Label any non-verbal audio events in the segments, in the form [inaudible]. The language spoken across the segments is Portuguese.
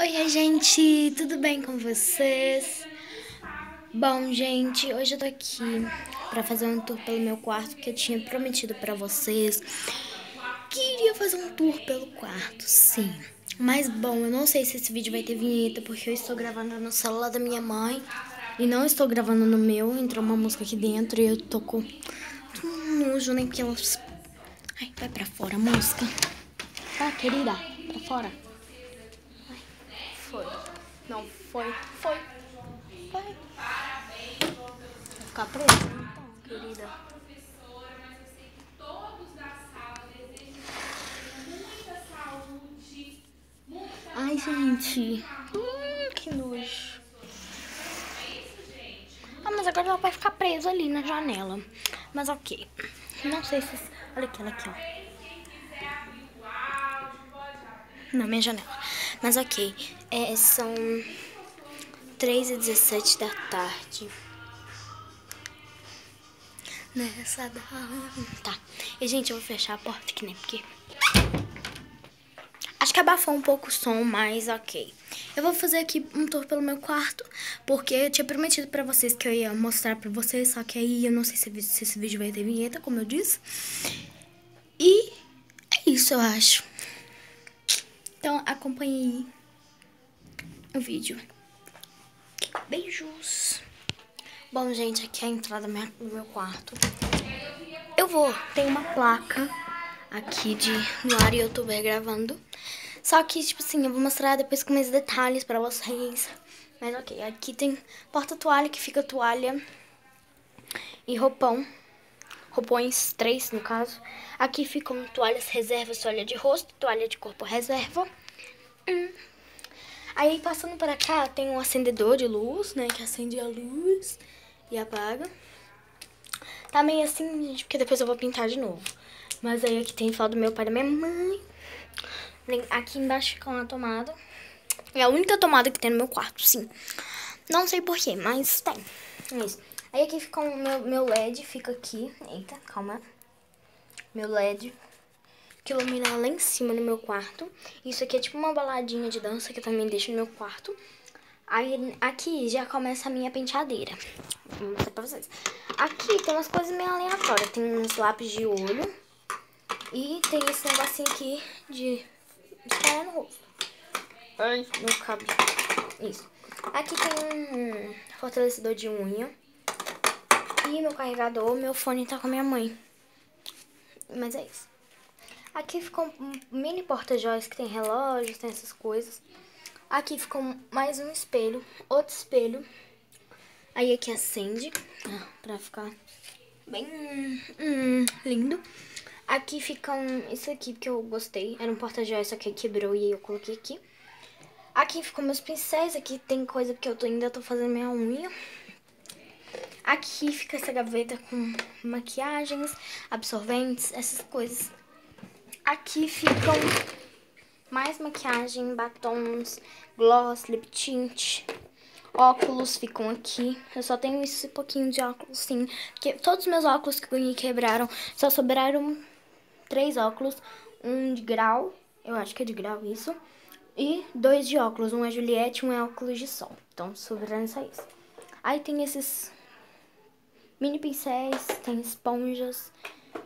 Oi, gente, tudo bem com vocês? Bom, gente, hoje eu tô aqui pra fazer um tour pelo meu quarto que eu tinha prometido pra vocês. Queria fazer um tour pelo quarto, sim. Mas, bom, eu não sei se esse vídeo vai ter vinheta porque eu estou gravando no celular da minha mãe e não estou gravando no meu. Entrou uma música aqui dentro e eu tô com nojo, nem que elas... Ai, vai pra fora, música. Tá, querida? Pra fora. Não, foi. Foi. Foi. Vai ficar presa então, querida. Ai, gente. Hum, que nojo. Ah, mas agora ela vai ficar presa ali na janela. Mas ok. Não sei se... Olha aqui, olha aqui, ó. Na minha janela. Mas ok. É, são 3 e 17 da tarde. Nessa da... Tá. E, gente, eu vou fechar a porta aqui, né? Porque... Acho que abafou um pouco o som, mas ok. Eu vou fazer aqui um tour pelo meu quarto, porque eu tinha prometido pra vocês que eu ia mostrar pra vocês, só que aí eu não sei se, se esse vídeo vai ter vinheta, como eu disse. E é isso, eu acho. Então, acompanhe o vídeo. Beijos! Bom, gente, aqui é a entrada do meu quarto. Eu vou, tem uma placa aqui de no youtuber gravando. Só que, tipo assim, eu vou mostrar depois com mais detalhes pra vocês. Mas ok, aqui tem porta-toalha, que fica toalha e roupão. Roupões, três no caso. Aqui ficam toalhas reservas, toalha de rosto, toalha de corpo reserva. Hum. Aí, passando para cá, tem um acendedor de luz, né? Que acende a luz e apaga. Tá meio assim, gente, porque depois eu vou pintar de novo. Mas aí aqui tem foto do meu pai e da minha mãe. Aqui embaixo fica uma tomada. É a única tomada que tem no meu quarto, sim. Não sei porquê, mas tem. É isso. Aí aqui fica o meu, meu LED, fica aqui. Eita, calma. Meu LED que ilumina lá em cima no meu quarto. Isso aqui é tipo uma baladinha de dança que eu também deixo no meu quarto. Aí aqui já começa a minha penteadeira. Vou mostrar pra vocês. Aqui tem umas coisas meio aleatórias. Tem uns lápis de olho. E tem esse negocinho aqui de espalhar no rosto. Ai, meu cabelo. Isso. Aqui tem um fortalecedor de unha. E meu carregador, meu fone tá com a minha mãe. Mas é isso. Aqui ficou um mini porta-joias que tem relógios, tem essas coisas. Aqui ficou mais um espelho, outro espelho. Aí aqui acende, ah, pra ficar bem hum, lindo. Aqui fica um, isso aqui que eu gostei, era um porta-joias, só que quebrou e eu coloquei aqui. Aqui ficam meus pincéis, aqui tem coisa que eu tô, ainda tô fazendo minha unha. Aqui fica essa gaveta com maquiagens, absorventes, essas coisas. Aqui ficam mais maquiagem, batons, gloss, lip tint, óculos ficam aqui. Eu só tenho esse pouquinho de óculos, sim. Porque todos os meus óculos que eu ganhei quebraram. Só sobraram três óculos. Um de grau, eu acho que é de grau isso. E dois de óculos. Um é Juliette um é óculos de sol. Então, sobraram só isso. Aí tem esses mini pincéis, tem esponjas,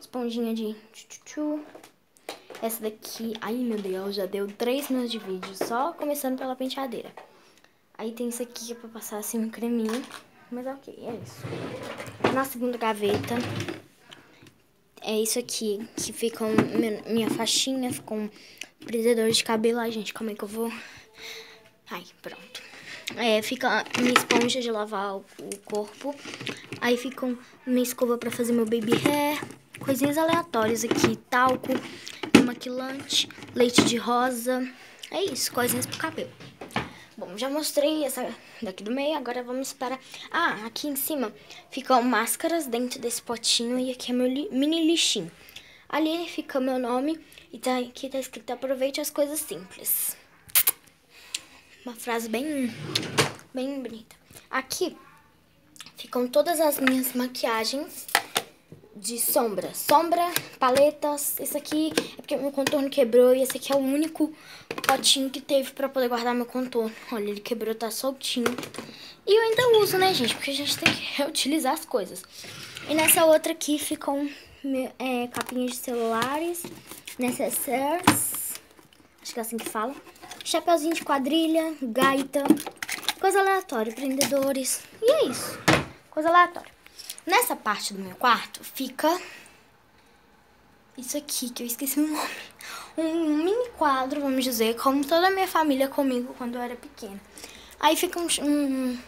esponjinha de tchu essa daqui, ai meu Deus, já deu 3 minutos de vídeo, só começando pela penteadeira. Aí tem isso aqui que é pra passar assim um creminho, mas ok, é isso. Na segunda gaveta, é isso aqui, que fica minha faixinha, fica um prendedor de cabelo. Ai, gente, como é que eu vou... Ai, pronto. É, fica minha esponja de lavar o, o corpo. Aí fica minha escova pra fazer meu baby hair. Coisinhas aleatórias aqui, talco, maquilante, leite de rosa. É isso, coisinhas pro cabelo. Bom, já mostrei essa daqui do meio, agora vamos para... Ah, aqui em cima ficam máscaras dentro desse potinho e aqui é meu li... mini lixinho. Ali fica meu nome e tá, aqui tá escrito aproveite as coisas simples. Uma frase bem, bem bonita. Aqui ficam todas as minhas maquiagens de sombra. Sombra, paletas. Esse aqui é porque meu contorno quebrou e esse aqui é o único potinho que teve pra poder guardar meu contorno. Olha, ele quebrou, tá soltinho. E eu ainda uso, né, gente? Porque a gente tem que [laughs] reutilizar as coisas. E nessa outra aqui ficam é, capinhas de celulares, necessaires, acho que é assim que fala. Chapeuzinho de quadrilha, gaita, coisa aleatória, prendedores. E é isso, coisa aleatória. Nessa parte do meu quarto fica isso aqui, que eu esqueci o nome. Um mini quadro, vamos dizer, como toda a minha família comigo quando eu era pequena. Aí fica um, um,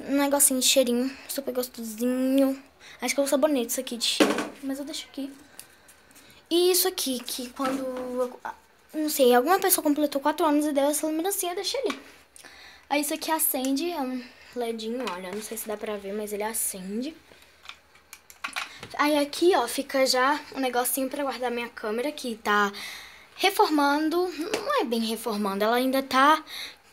um negocinho de cheirinho, super gostosinho. Acho que é um sabonete isso aqui de cheiro, mas eu deixo aqui. E isso aqui, que quando, não sei, alguma pessoa completou 4 anos e deu essa lembrancinha, eu deixei ali. Aí isso aqui acende, é um ledinho, olha, não sei se dá pra ver, mas ele acende. Aí aqui, ó, fica já um negocinho pra guardar minha câmera, que tá reformando, não é bem reformando, ela ainda tá...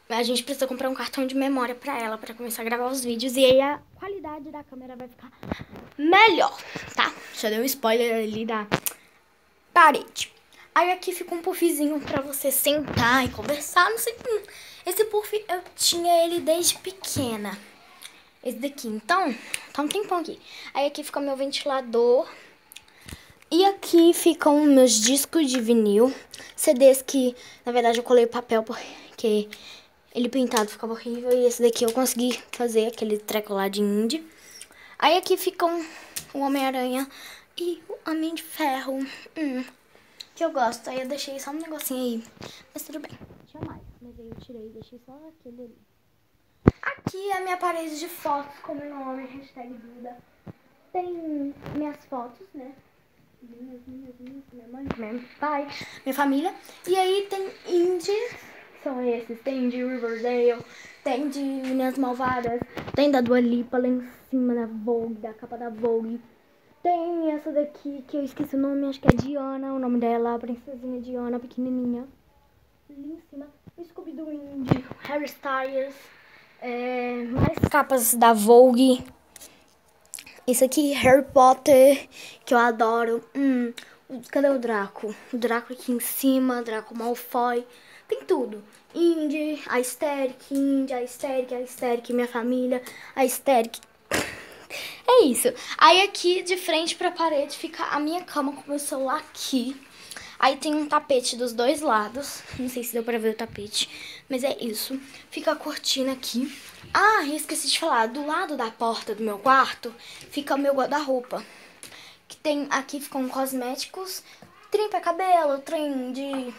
A gente precisa comprar um cartão de memória pra ela, pra começar a gravar os vídeos, e aí a qualidade da câmera vai ficar melhor, tá? Já dei um spoiler ali da parede. Aí aqui fica um puffzinho pra você sentar e conversar, não sei... Esse puff eu tinha ele desde pequena. Esse daqui, então, tá um tempão aqui. Aí aqui fica meu ventilador. E aqui ficam meus discos de vinil. CDs que, na verdade, eu colei papel porque ele pintado ficava horrível. E esse daqui eu consegui fazer aquele treco lá de indie. Aí aqui ficam o Homem-Aranha e o Homem de Ferro. Hum, que eu gosto. Aí eu deixei só um negocinho aí. Mas tudo bem. Tinha mais. Mas aí eu tirei e deixei só aquele ali. Aqui é a minha parede de fotos com meu nome, hashtag Duda. Tem minhas fotos, né? Minhas, minhas, minhas, minha mãe, meu pai, minha família. E aí tem indie, são esses. Tem de Riverdale, tem de Meninas Malvadas, tem da Dua Lipa lá em cima da Vogue, da capa da Vogue. Tem essa daqui que eu esqueci o nome, acho que é Diana, o nome dela, a princesinha Diana, pequenininha. Ali em cima, Scooby-Doo Indie, Harry Styles. É, mais capas da Vogue. Isso aqui, Harry Potter, que eu adoro. Hum, cadê o Draco? O Draco aqui em cima, Draco Malfoy. Tem tudo. Indy, a Aesthetic, Indy, a Aesthetic, a Aesthetic, minha família, a Aesthetic. É isso. Aí aqui, de frente pra parede, fica a minha cama com meu celular aqui. Aí tem um tapete dos dois lados. Não sei se deu pra ver o tapete. Mas é isso. Fica a cortina aqui. Ah, esqueci de falar. Do lado da porta do meu quarto fica o meu guarda-roupa. Que tem... Aqui ficam cosméticos. Trem pra cabelo, trem de...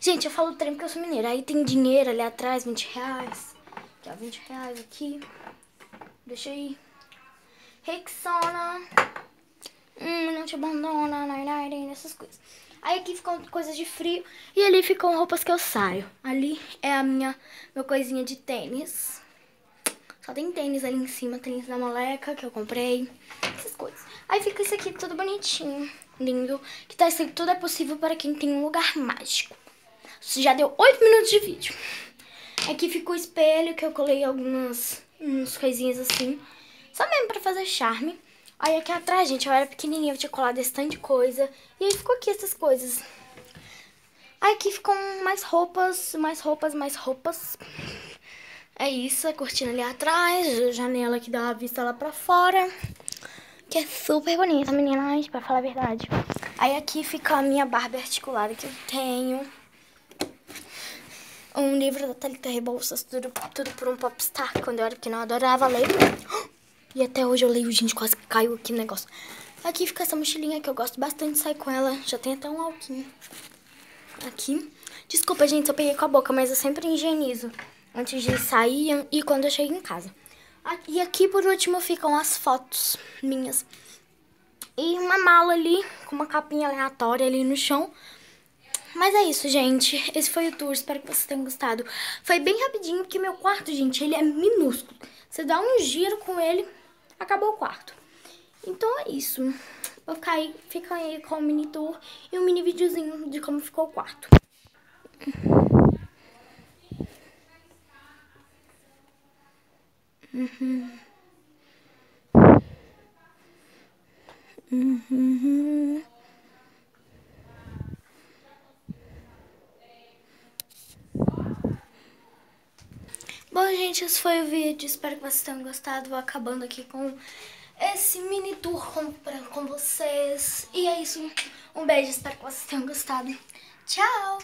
Gente, eu falo trem porque eu sou mineira. Aí tem dinheiro ali atrás, 20 reais. Aqui, ó, 20 reais aqui. Deixa aí. Rexona. Hum, não te abandona, essas coisas. Aí aqui ficam coisas de frio e ali ficam roupas que eu saio. Ali é a minha meu coisinha de tênis. Só tem tênis ali em cima, tênis da moleca que eu comprei, essas coisas. Aí fica isso aqui tudo bonitinho, lindo, que tá escrito tudo é possível para quem tem um lugar mágico. Isso já deu 8 minutos de vídeo. Aqui fica o espelho que eu colei algumas uns coisinhas assim, só mesmo pra fazer charme. Aí aqui atrás, gente, eu era pequenininha, eu tinha colado esse tanto de coisa. E aí ficou aqui essas coisas. Aí aqui ficam mais roupas, mais roupas, mais roupas. É isso, a cortina ali atrás, a janela que dá uma vista lá pra fora. Que é super bonita, meninas, pra falar a verdade. Aí aqui fica a minha barba articulada que eu tenho. Um livro da Thalita Rebouças, tudo, tudo por um popstar, quando eu era pequena eu adorava ler. E até hoje eu leio, gente, quase caiu aqui no negócio. Aqui fica essa mochilinha que eu gosto bastante de sair com ela. Já tem até um alquinho. Aqui. Desculpa, gente, eu peguei com a boca, mas eu sempre higienizo. Antes de sair e quando eu chego em casa. E aqui, por último, ficam as fotos minhas. E uma mala ali, com uma capinha aleatória ali no chão. Mas é isso, gente. Esse foi o tour. Espero que vocês tenham gostado. Foi bem rapidinho, porque meu quarto, gente, ele é minúsculo. Você dá um giro com ele, acabou o quarto. Então é isso. Vou ficar aí, fica aí com o mini tour e um mini videozinho de como ficou o quarto. Uhum. Bom, gente, esse foi o vídeo. Espero que vocês tenham gostado. Vou acabando aqui com esse mini tour com, com vocês. E é isso. Um beijo. Espero que vocês tenham gostado. Tchau!